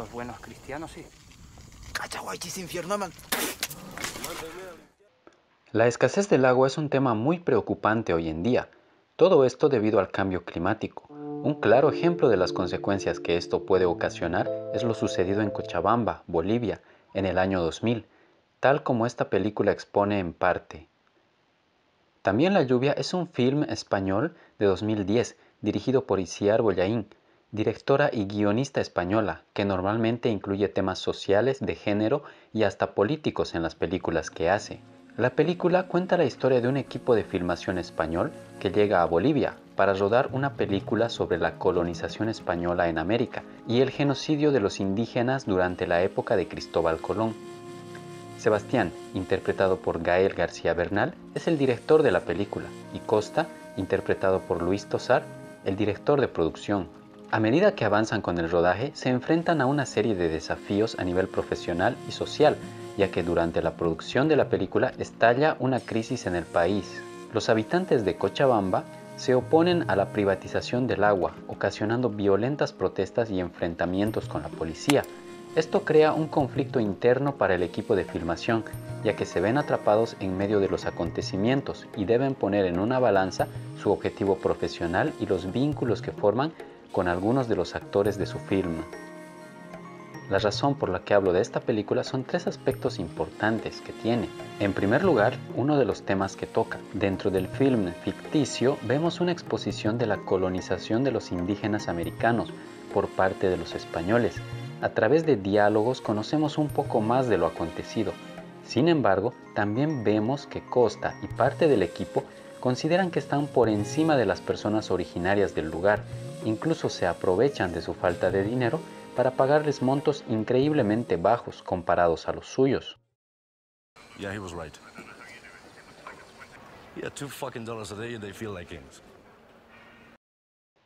Los buenos cristianos sí. La escasez del agua es un tema muy preocupante hoy en día. Todo esto debido al cambio climático. Un claro ejemplo de las consecuencias que esto puede ocasionar es lo sucedido en Cochabamba, Bolivia, en el año 2000, tal como esta película expone en parte. También La lluvia es un film español de 2010 dirigido por Isiar Boyaín, directora y guionista española, que normalmente incluye temas sociales, de género y hasta políticos en las películas que hace. La película cuenta la historia de un equipo de filmación español que llega a Bolivia para rodar una película sobre la colonización española en América y el genocidio de los indígenas durante la época de Cristóbal Colón. Sebastián, interpretado por Gael García Bernal, es el director de la película y Costa, interpretado por Luis Tosar, el director de producción. A medida que avanzan con el rodaje, se enfrentan a una serie de desafíos a nivel profesional y social, ya que durante la producción de la película estalla una crisis en el país. Los habitantes de Cochabamba se oponen a la privatización del agua, ocasionando violentas protestas y enfrentamientos con la policía. Esto crea un conflicto interno para el equipo de filmación, ya que se ven atrapados en medio de los acontecimientos y deben poner en una balanza su objetivo profesional y los vínculos que forman con algunos de los actores de su film. La razón por la que hablo de esta película son tres aspectos importantes que tiene. En primer lugar, uno de los temas que toca. Dentro del film ficticio vemos una exposición de la colonización de los indígenas americanos por parte de los españoles. A través de diálogos conocemos un poco más de lo acontecido. Sin embargo, también vemos que Costa y parte del equipo consideran que están por encima de las personas originarias del lugar, incluso se aprovechan de su falta de dinero para pagarles montos increíblemente bajos comparados a los suyos.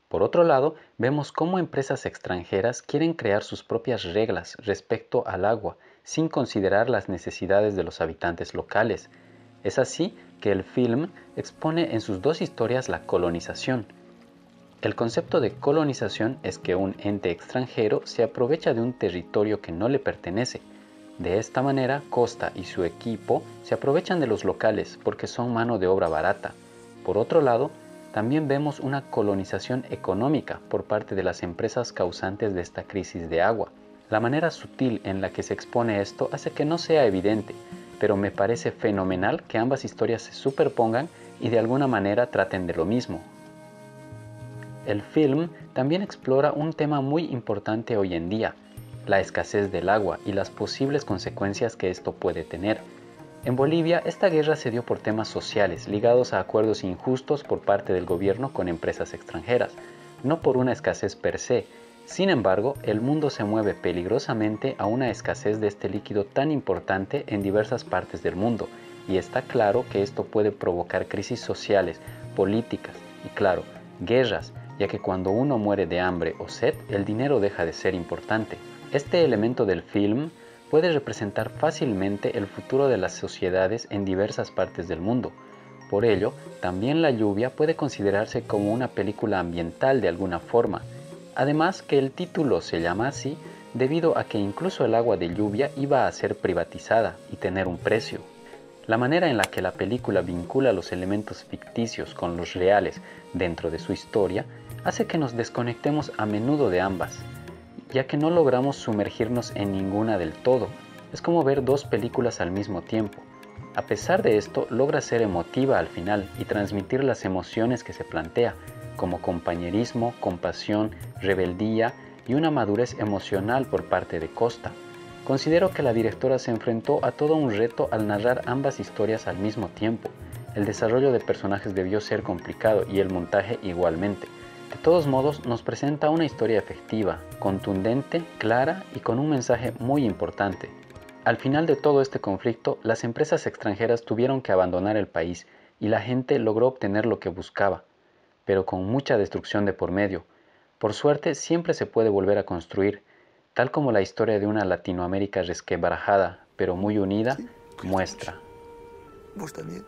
Por otro lado, vemos cómo empresas extranjeras quieren crear sus propias reglas respecto al agua sin considerar las necesidades de los habitantes locales. Es así que el film expone en sus dos historias la colonización, el concepto de colonización es que un ente extranjero se aprovecha de un territorio que no le pertenece. De esta manera, Costa y su equipo se aprovechan de los locales porque son mano de obra barata. Por otro lado, también vemos una colonización económica por parte de las empresas causantes de esta crisis de agua. La manera sutil en la que se expone esto hace que no sea evidente, pero me parece fenomenal que ambas historias se superpongan y de alguna manera traten de lo mismo, el film también explora un tema muy importante hoy en día, la escasez del agua y las posibles consecuencias que esto puede tener. En Bolivia, esta guerra se dio por temas sociales ligados a acuerdos injustos por parte del gobierno con empresas extranjeras, no por una escasez per se. Sin embargo, el mundo se mueve peligrosamente a una escasez de este líquido tan importante en diversas partes del mundo, y está claro que esto puede provocar crisis sociales, políticas y, claro, guerras, ya que cuando uno muere de hambre o sed, el dinero deja de ser importante. Este elemento del film puede representar fácilmente el futuro de las sociedades en diversas partes del mundo. Por ello, también La lluvia puede considerarse como una película ambiental de alguna forma, además que el título se llama así debido a que incluso el agua de lluvia iba a ser privatizada y tener un precio. La manera en la que la película vincula los elementos ficticios con los reales dentro de su historia hace que nos desconectemos a menudo de ambas, ya que no logramos sumergirnos en ninguna del todo. Es como ver dos películas al mismo tiempo. A pesar de esto, logra ser emotiva al final y transmitir las emociones que se plantea, como compañerismo, compasión, rebeldía y una madurez emocional por parte de Costa. Considero que la directora se enfrentó a todo un reto al narrar ambas historias al mismo tiempo. El desarrollo de personajes debió ser complicado y el montaje igualmente. De todos modos, nos presenta una historia efectiva, contundente, clara y con un mensaje muy importante. Al final de todo este conflicto, las empresas extranjeras tuvieron que abandonar el país y la gente logró obtener lo que buscaba, pero con mucha destrucción de por medio. Por suerte, siempre se puede volver a construir, tal como la historia de una Latinoamérica resquebrajada, pero muy unida, muestra. ¿Vos también?